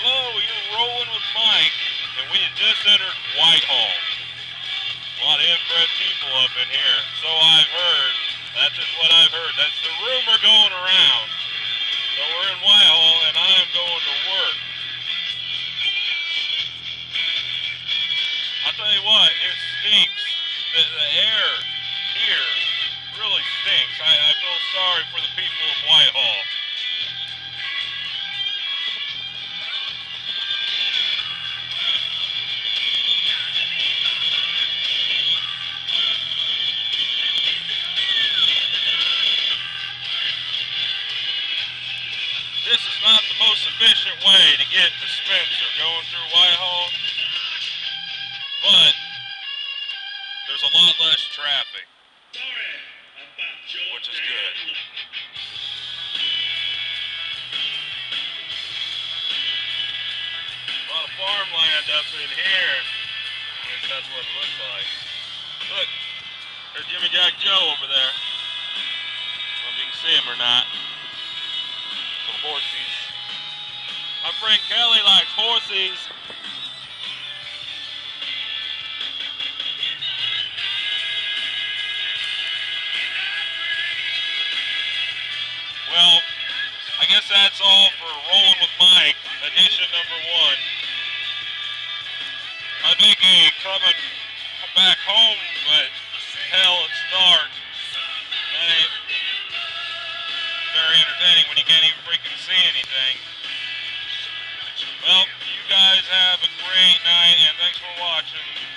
Hello, you're rolling with Mike, and we had just entered Whitehall. A lot of inbred people up in here, so I've heard. That's just what I've heard. That's the rumor going around. So we're in Whitehall, and I'm going to work. I'll tell you what, it stinks. The, the air here really stinks. I, I feel sorry for the people of Whitehall. This is not the most efficient way to get to Spencer going through Whitehall, but there's a lot less traffic, which is good. A lot of farmland up in here. At least that's what it looks like. Look, there's Jimmy Jack Joe over there. I don't know if you can see him or not. Some horsies. My friend Kelly likes horsies. Well, I guess that's all for Rolling with Mike, edition number one. I think he coming back home, but hell, it's dark. When you can't even freaking see anything. Well, you guys have a great night, and thanks for watching.